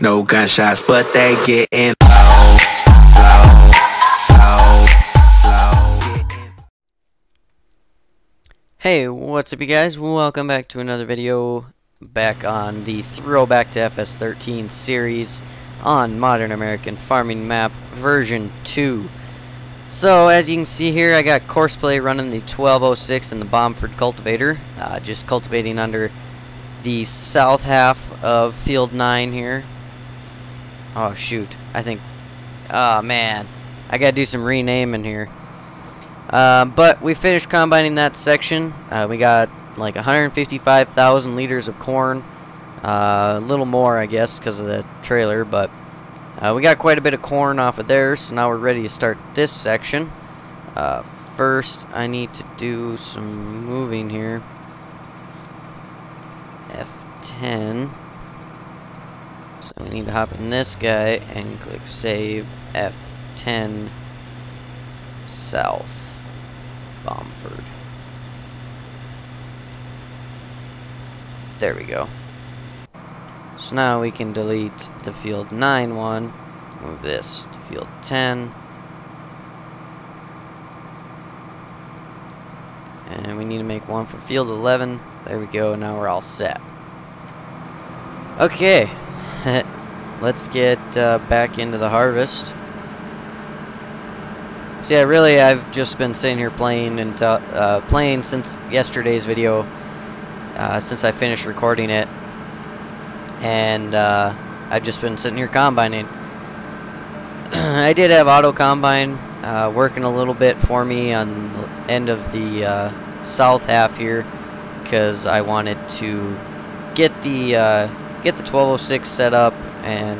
no gunshots, but they getting low, low, low, low. Hey, what's up you guys? Welcome back to another video back on the Throwback to FS13 series on Modern American Farming Map version 2. So, as you can see here, I got Courseplay running the 1206 and the Bomford cultivator, uh, just cultivating under the south half of field 9 here. Oh shoot, I think, oh man, I gotta do some renaming here. Um, but we finished combining that section. Uh, we got like 155,000 liters of corn. Uh, a little more, I guess, because of the trailer, but uh, we got quite a bit of corn off of there, so now we're ready to start this section. Uh, first, I need to do some moving here. F10. So we need to hop in this guy and click save F10 south. Bomford. There we go. So now we can delete the field 9 one, move this to field 10. And we need to make one for field 11. There we go, now we're all set. Okay, let's get uh, back into the harvest. So yeah, really, I've just been sitting here playing and uh, playing since yesterday's video, uh, since I finished recording it, and uh, I've just been sitting here combining. I did have auto combine uh, working a little bit for me on the end of the uh, south half here, because I wanted to get the uh, get the 1206 set up and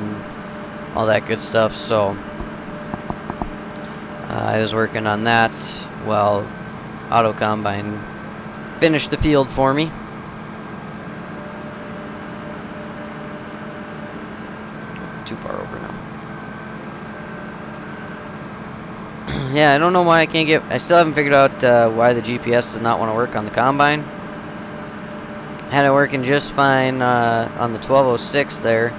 all that good stuff. So. Uh, I was working on that while Auto Combine finished the field for me. Too far over now. yeah, I don't know why I can't get... I still haven't figured out uh, why the GPS does not want to work on the Combine. Had it working just fine uh, on the 1206 there.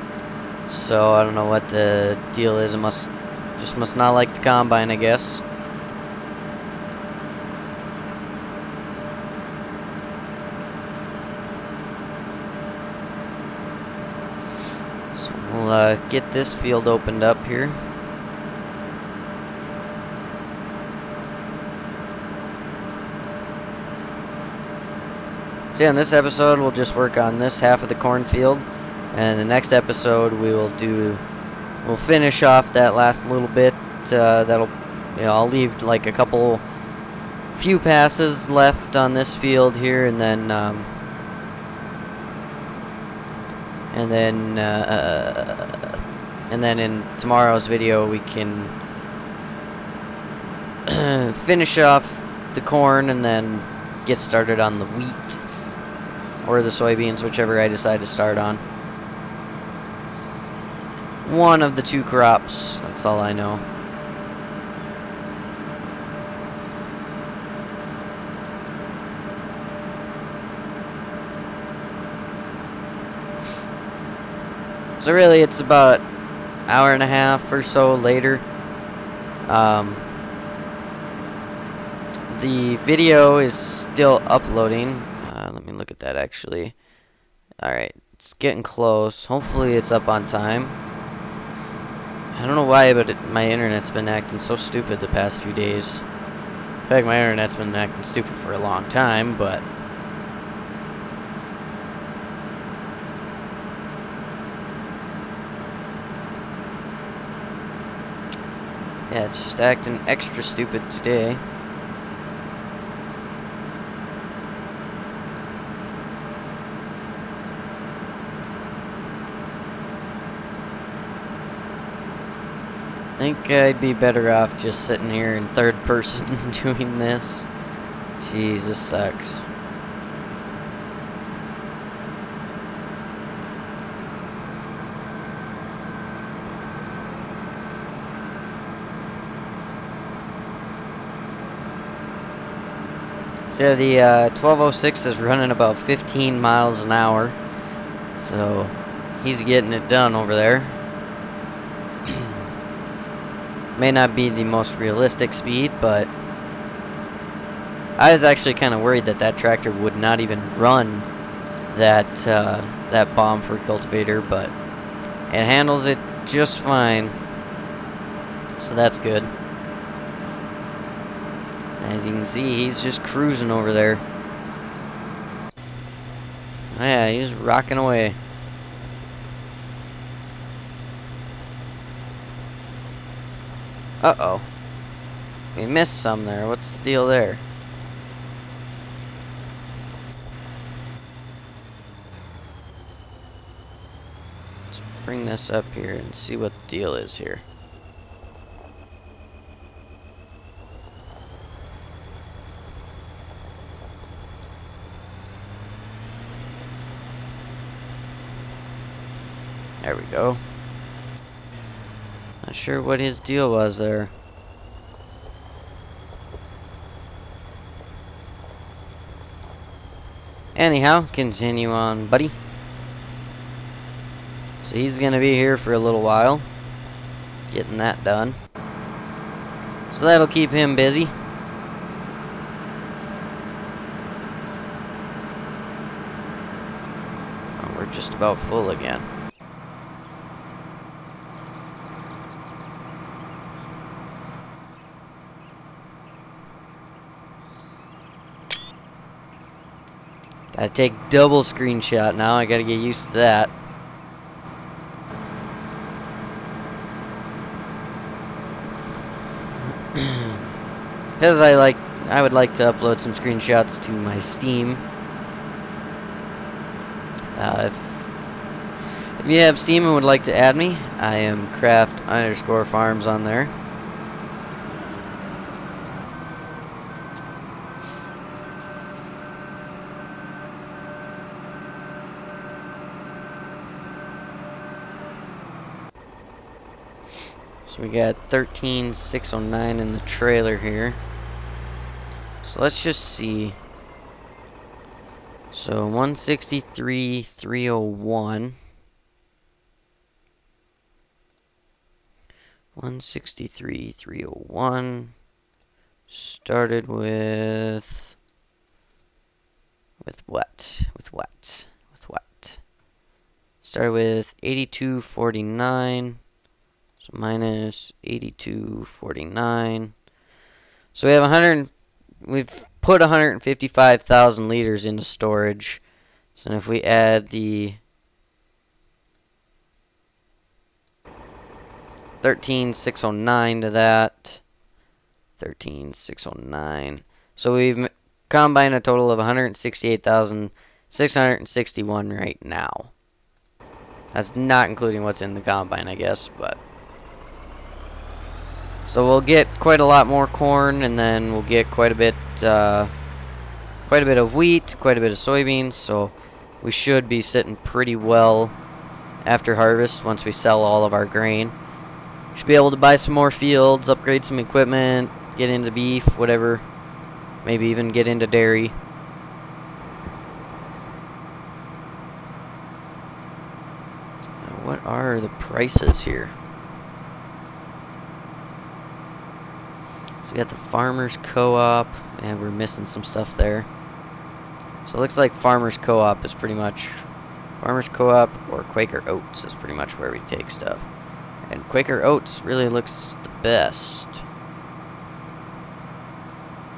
So I don't know what the deal is. It must just must not like the combine, I guess. So we'll uh, get this field opened up here. So yeah, in this episode we'll just work on this half of the cornfield. And the next episode we will do we'll finish off that last little bit. Uh, that'll, you know, I'll leave like a couple, few passes left on this field here, and then, um, and then, uh, and then in tomorrow's video we can finish off the corn and then get started on the wheat or the soybeans, whichever I decide to start on one of the two crops. That's all I know. So really, it's about hour and a half or so later. Um, the video is still uploading. Look at that actually. Alright, it's getting close. Hopefully it's up on time. I don't know why, but it, my internet's been acting so stupid the past few days. In fact, my internet's been acting stupid for a long time, but... Yeah, it's just acting extra stupid today. Think I'd be better off just sitting here in third person doing this. Jesus sucks. So the uh, 1206 is running about 15 miles an hour. So he's getting it done over there. May not be the most realistic speed, but I was actually kind of worried that that tractor would not even run that uh, that Bomford cultivator, but it handles it just fine. So that's good. As you can see, he's just cruising over there. Yeah, he's rocking away. Uh-oh. We missed some there. What's the deal there? Let's bring this up here and see what the deal is here. There we go. Not sure what his deal was there. Anyhow, continue on, buddy. So he's gonna be here for a little while. Getting that done. So that'll keep him busy. Oh, we're just about full again. Gotta take double screenshot now. I gotta get used to that. Because I like, I would like to upload some screenshots to my Steam. Uh, if, if you have Steam and would like to add me, I am Kraft underscore farms on there. We got 13609 in the trailer here. So let's just see. So 163 301. 163 301 started with with what? With what? With what? Started with 8249 minus 82.49. So we have 100. We've put 155,000 liters into storage. So if we add the 13609 to that, 13609. So we've combined a total of 168,661 right now. That's not including what's in the combine, I guess, but. So we'll get quite a lot more corn, and then we'll get quite a bit, uh, quite a bit of wheat, quite a bit of soybeans. So we should be sitting pretty well after harvest once we sell all of our grain. Should be able to buy some more fields, upgrade some equipment, get into beef, whatever. Maybe even get into dairy. What are the prices here? So we got the Farmers Co-op, and we're missing some stuff there. So it looks like Farmers Co-op is pretty much Farmers Co-op or Quaker Oats is pretty much where we take stuff. And Quaker Oats really looks the best.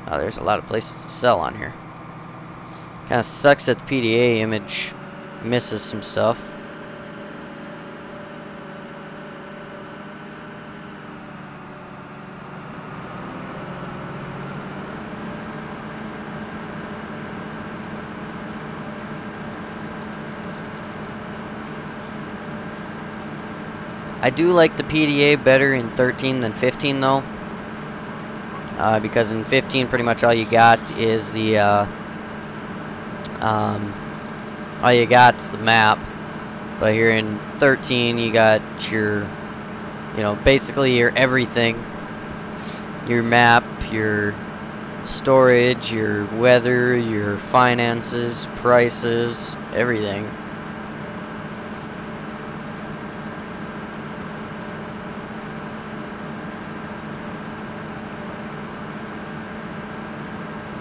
Oh, there's a lot of places to sell on here. Kind of sucks that the PDA image misses some stuff. I do like the PDA better in 13 than 15 though. Uh, because in 15 pretty much all you got is the uh, um, all you got is the map. But here in 13 you got your you know basically your everything. Your map, your storage, your weather, your finances, prices, everything.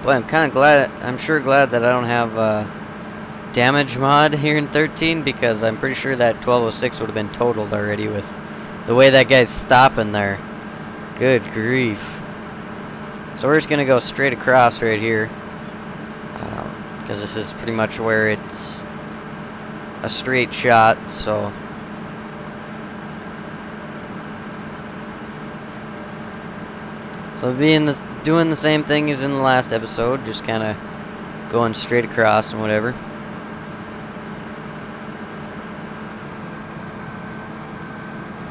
Well, I'm kind of glad, I'm sure glad that I don't have uh, damage mod here in 13 because I'm pretty sure that 1206 would have been totaled already with the way that guy's stopping there. Good grief. So we're just going to go straight across right here because um, this is pretty much where it's a straight shot, so... So being this, doing the same thing as in the last episode, just kind of going straight across and whatever.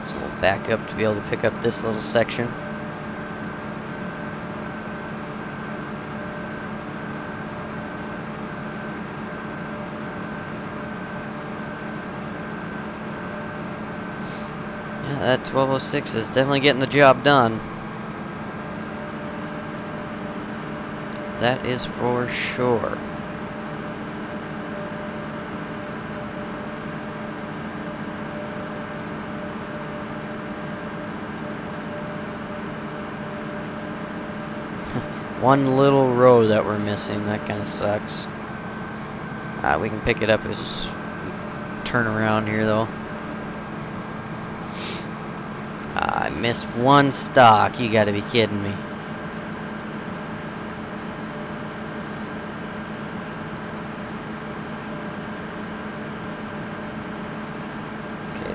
So we'll back up to be able to pick up this little section. Yeah, that 1206 is definitely getting the job done. That is for sure. One little row that we're missing, that kind of sucks. Uh, we can pick it up as turn around here though. Uh, I missed one stalk, you gotta be kidding me.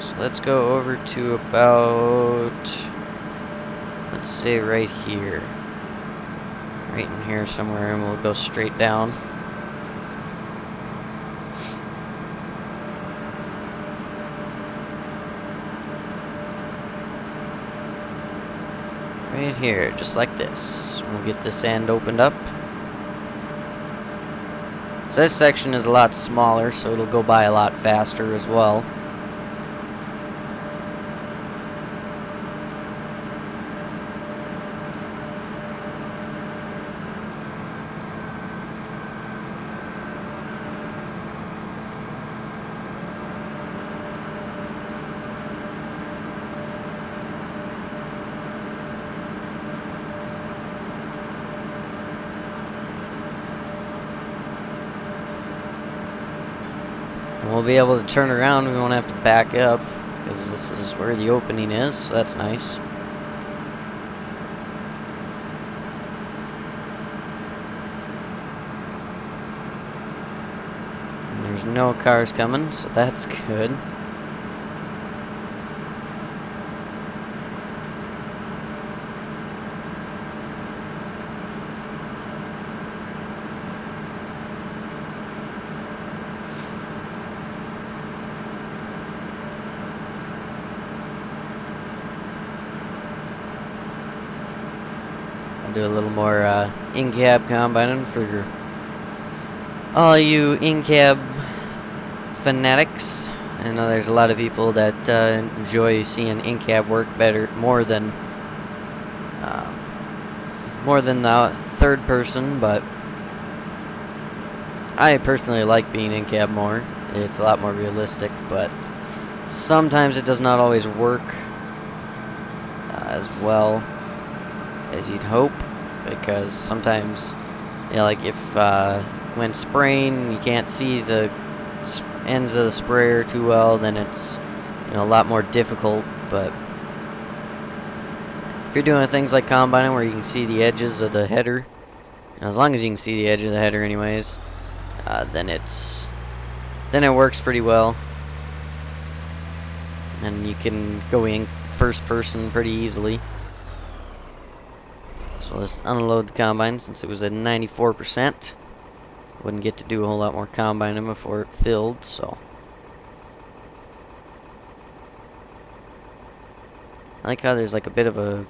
So let's go over to about, let's say right here. Right in here somewhere and we'll go straight down. Right here, just like this. We'll get this end opened up. So this section is a lot smaller, so it'll go by a lot faster as well. we'll be able to turn around. We won't have to back up because this is where the opening is. So that's nice. And there's no cars coming, so that's good. do a little in-cab combine and for all you in-cab fanatics. I know there's a lot of people that uh, enjoy seeing in-cab work better, more than uh, more than the third person, but I personally like being in-cab more. It's a lot more realistic, but sometimes it does not always work uh, as well as you'd hope because sometimes you know like if uh, when spraying you can't see the ends of the sprayer too well then it's you know a lot more difficult but if you're doing things like combining where you can see the edges of the header as long as you can see the edge of the header anyways uh, then it's then it works pretty well. And you can go in first person pretty easily so let's unload the combine since it was at 94%. Wouldn't get to do a whole lot more combining before it filled, so. I like how there's like a bit of a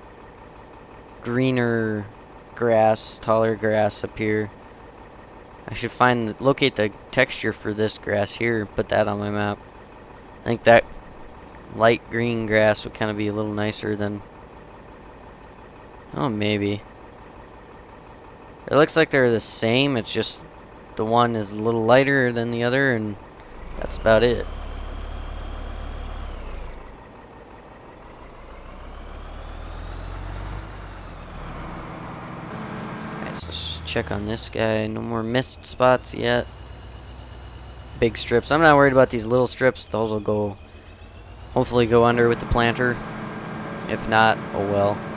greener grass, taller grass up here. I should find, locate the texture for this grass here, and put that on my map. I think that light green grass would kind of be a little nicer than Oh, maybe. It looks like they're the same, it's just the one is a little lighter than the other, and that's about it. Let's check on this guy. No more missed spots yet. Big strips. I'm not worried about these little strips. Those will go, hopefully go under with the planter. If not, oh well.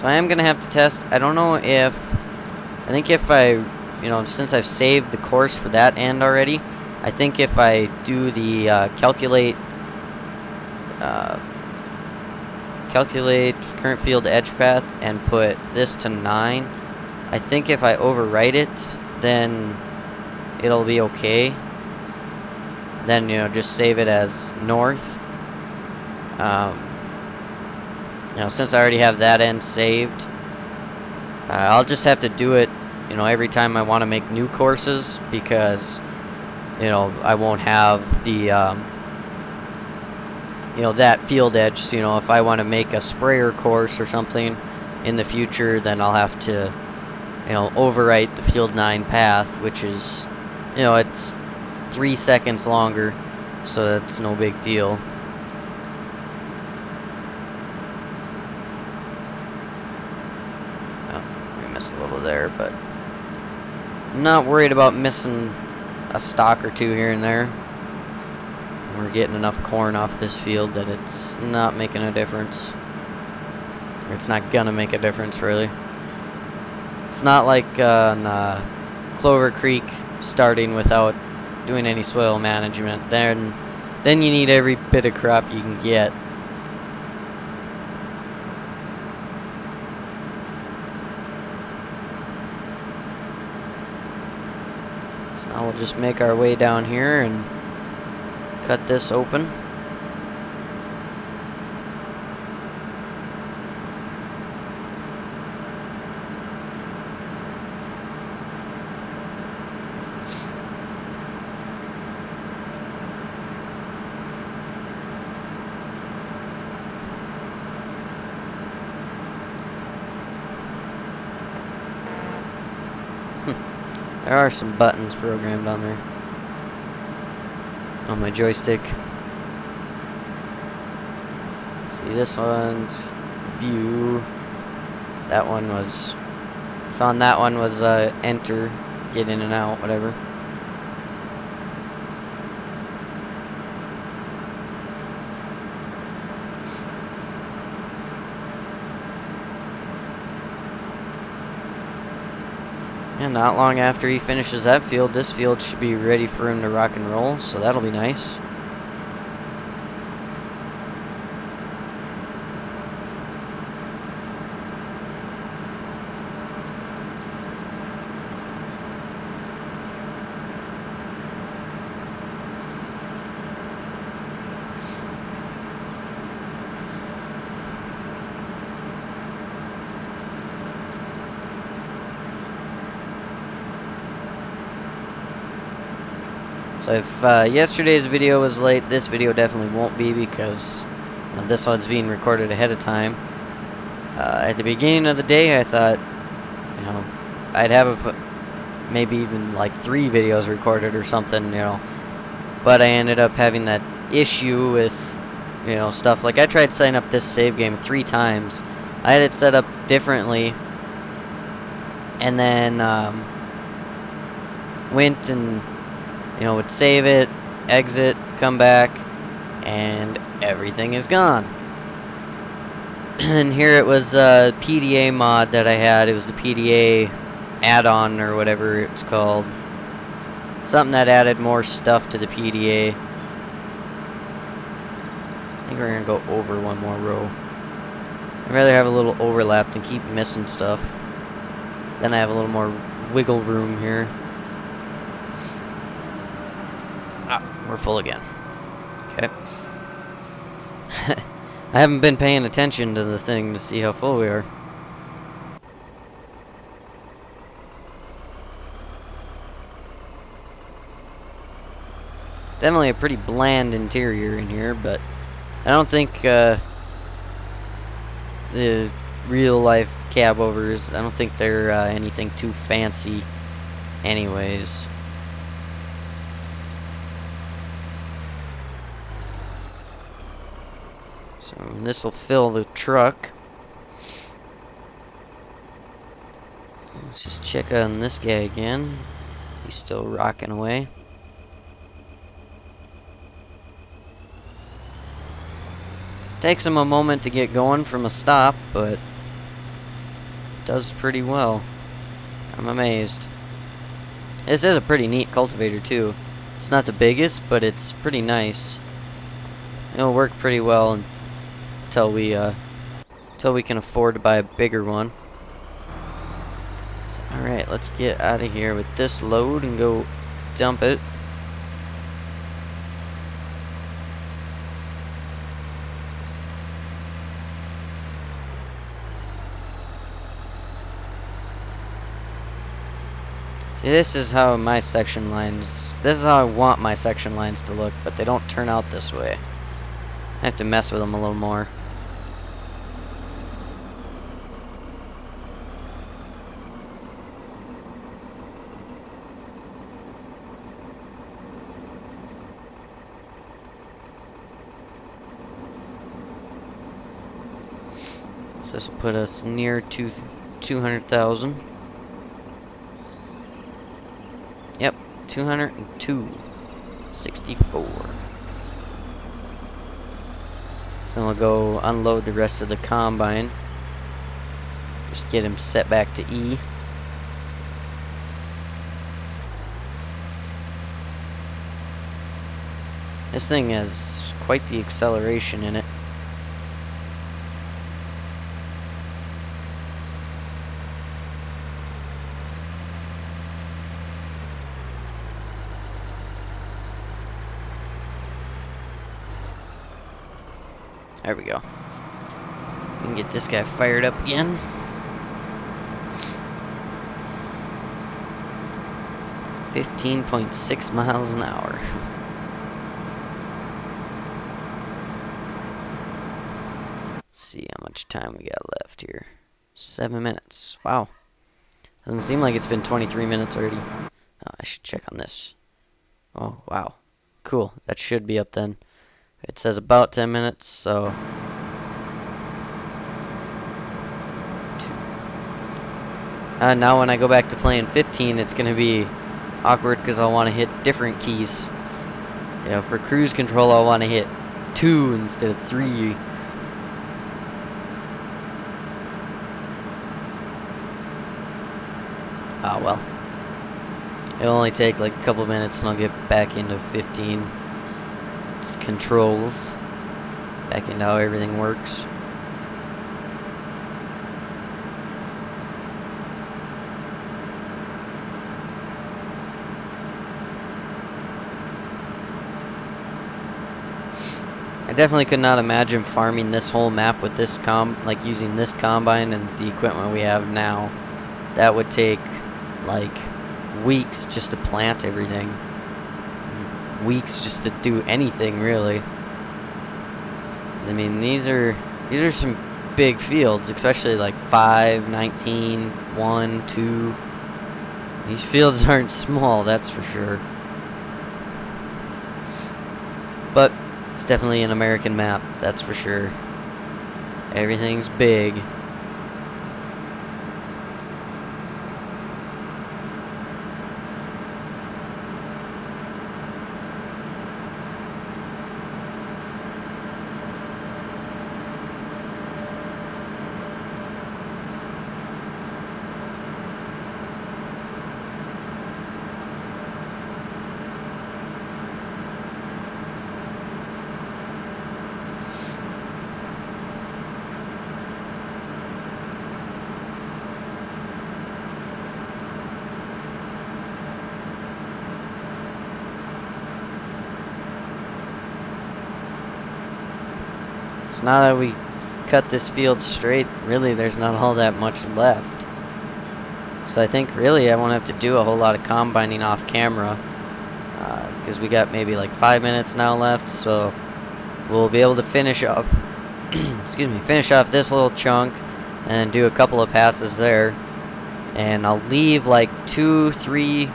So I am going to have to test. I don't know if... I think if I... You know, since I've saved the course for that end already, I think if I do the uh, calculate... Uh, calculate current field edge path and put this to 9, I think if I overwrite it, then it'll be okay. Then, you know, just save it as north. Um, know, since I already have that end saved, uh, I'll just have to do it, you know, every time I want to make new courses because, you know, I won't have the, um, you know, that field edge. So, you know, if I want to make a sprayer course or something in the future, then I'll have to, you know, overwrite the field 9 path, which is, you know, it's three seconds longer, so that's no big deal. A little there, but I'm not worried about missing a stalk or two here and there. We're getting enough corn off this field that it's not making a difference. It's not gonna make a difference, really. It's not like uh, uh, Clover Creek starting without doing any soil management. Then, then you need every bit of crop you can get. Now we'll just make our way down here and cut this open. There are some buttons programmed on there. On my joystick. See, this one's view. That one was... Found that one was uh, enter, get in and out, whatever. Not long after he finishes that field, this field should be ready for him to rock and roll, so that'll be nice. So if uh, yesterday's video was late, this video definitely won't be because uh, this one's being recorded ahead of time. Uh, at the beginning of the day, I thought, you know, I'd have a, maybe even like three videos recorded or something, you know. But I ended up having that issue with, you know, stuff. Like I tried setting up this save game three times. I had it set up differently. And then um, went and you know, would save it, exit, come back, and everything is gone. and here it was uh, a PDA mod that I had. It was the PDA add-on or whatever it's called. Something that added more stuff to the PDA. I think we're going to go over one more row. I'd rather have a little overlap than keep missing stuff. Then I have a little more wiggle room here. We're full again. Okay. I haven't been paying attention to the thing to see how full we are. Definitely a pretty bland interior in here, but I don't think uh, the real life cab overs. I don't think they're uh, anything too fancy anyways. This will fill the truck. Let's just check on this guy again. He's still rocking away. Takes him a moment to get going from a stop, but does pretty well. I'm amazed. This is a pretty neat cultivator too. It's not the biggest, but it's pretty nice. It'll work pretty well until we uh, until we can afford to buy a bigger one. Alright, let's get out of here with this load and go dump it. See, this is how my section lines, this is how I want my section lines to look, but they don't turn out this way. I have to mess with them a little more. So this will put us near to 200,000. Yep, 202. 64. So then we'll go unload the rest of the combine. Just get him set back to E. This thing has quite the acceleration in it. There we go. We can get this guy fired up again. Fifteen point six miles an hour. See how much time we got left here. Seven minutes. Wow. Doesn't seem like it's been 23 minutes already. Oh, I should check on this. Oh, wow. Cool. That should be up then. It says about 10 minutes, so... Uh, now when I go back to playing 15, it's going to be awkward because I'll want to hit different keys. You know, for cruise control, I'll want to hit 2 instead of 3. Ah, well. It'll only take like a couple minutes and I'll get back into 15 controls back into how everything works. I definitely could not imagine farming this whole map with this com like using this combine and the equipment we have now. That would take like weeks just to plant everything weeks just to do anything really. I mean, these are these are some big fields, especially like 5, 19, 1, 2. These fields aren't small, that's for sure. But it's definitely an American map, that's for sure. Everything's big. Now that we cut this field straight, really there's not all that much left. So I think really I won't have to do a whole lot of combining off camera. Because uh, we got maybe like five minutes now left, so we'll be able to finish off excuse me, finish off this little chunk and do a couple of passes there. And I'll leave like two, three,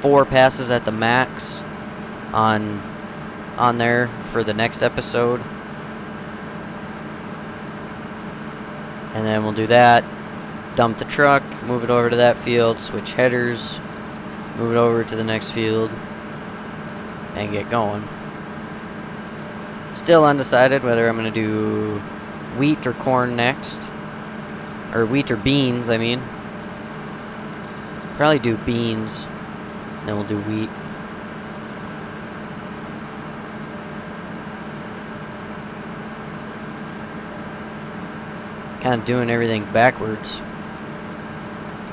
four passes at the max on on there for the next episode. And then we'll do that, dump the truck, move it over to that field, switch headers, move it over to the next field, and get going. Still undecided whether I'm going to do wheat or corn next. Or wheat or beans, I mean. Probably do beans. Then we'll do wheat. Kind of doing everything backwards.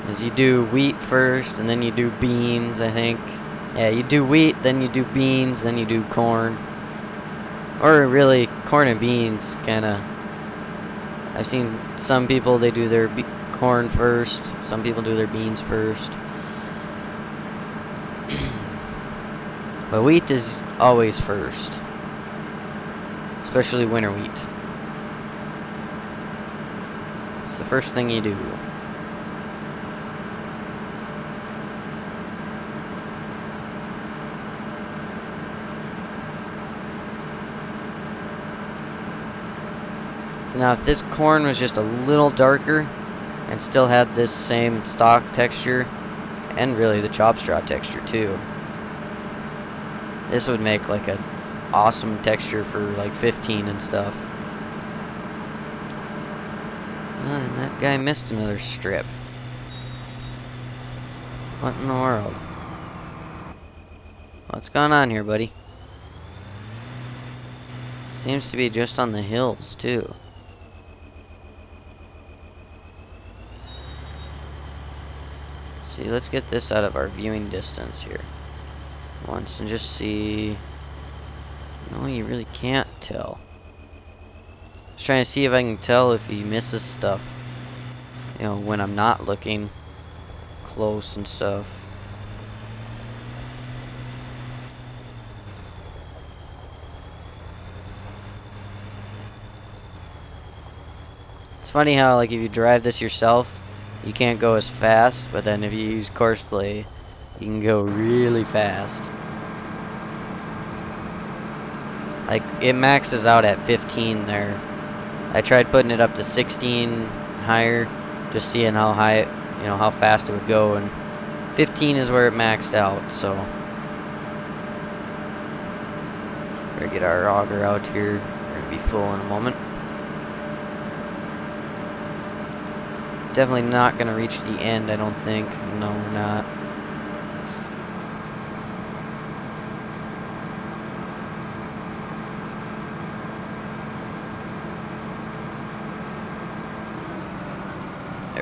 Is you do wheat first, and then you do beans, I think. Yeah, you do wheat, then you do beans, then you do corn. Or really, corn and beans, kind of. I've seen some people, they do their corn first. Some people do their beans first. but wheat is always first. Especially winter wheat. It's the first thing you do. So now if this corn was just a little darker and still had this same stalk texture and really the chop straw texture too. This would make like a awesome texture for like 15 and stuff. Oh, and that guy missed another strip. What in the world? What's going on here, buddy? Seems to be just on the hills, too. see, let's get this out of our viewing distance here. Once and just see. No, you really can't tell. Was trying to see if I can tell if he misses stuff. You know, when I'm not looking close and stuff. It's funny how, like, if you drive this yourself, you can't go as fast, but then if you use Courseplay, you can go really fast. Like, it maxes out at 15 there. I tried putting it up to 16 higher, just seeing how high, you know, how fast it would go, and 15 is where it maxed out, so. Better get our auger out here. We're gonna be full in a moment. Definitely not to reach the end, I don't think. No, we're not.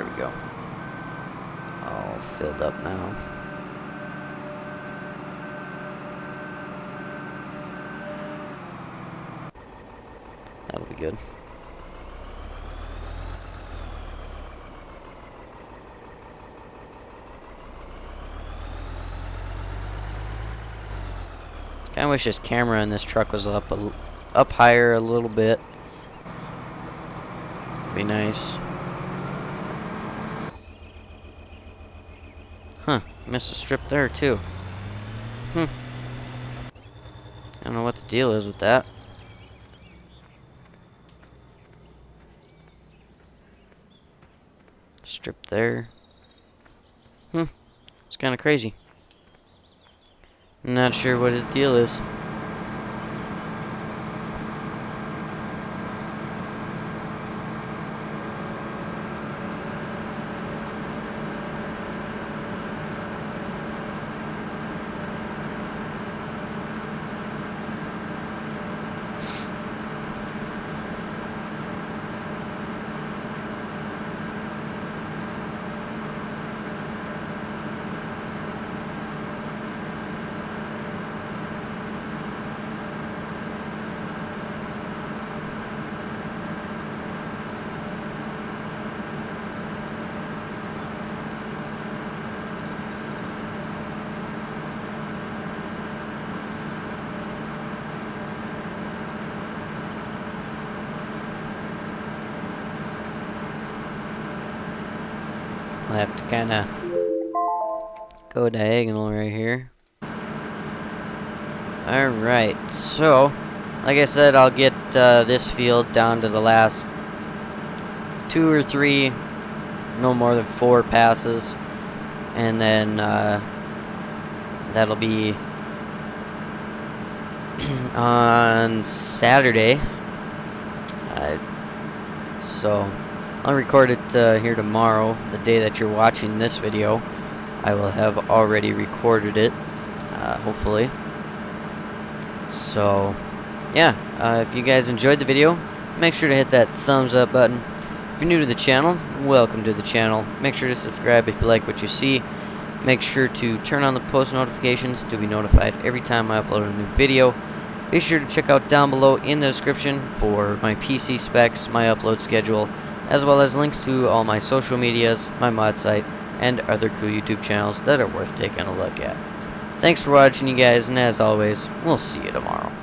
There we go. All filled up now. That'll be good. Kinda wish this camera in this truck was up a, up higher a little bit. Be nice. Missed a strip there too. Hmm. I don't know what the deal is with that. Strip there. Hmm. It's kind of crazy. I'm Not sure what his deal is. Have to kind of go diagonal right here. Alright, so, like I said, I'll get uh, this field down to the last two or three, no more than four passes, and then uh, that'll be on Saturday. Uh, so, I'll record it uh, here tomorrow, the day that you're watching this video. I will have already recorded it, uh, hopefully. So, yeah, uh, if you guys enjoyed the video, make sure to hit that thumbs up button. If you're new to the channel, welcome to the channel. Make sure to subscribe if you like what you see. Make sure to turn on the post notifications to be notified every time I upload a new video. Be sure to check out down below in the description for my PC specs, my upload schedule, as well as links to all my social medias, my mod site, and other cool YouTube channels that are worth taking a look at. Thanks for watching, you guys, and as always, we'll see you tomorrow.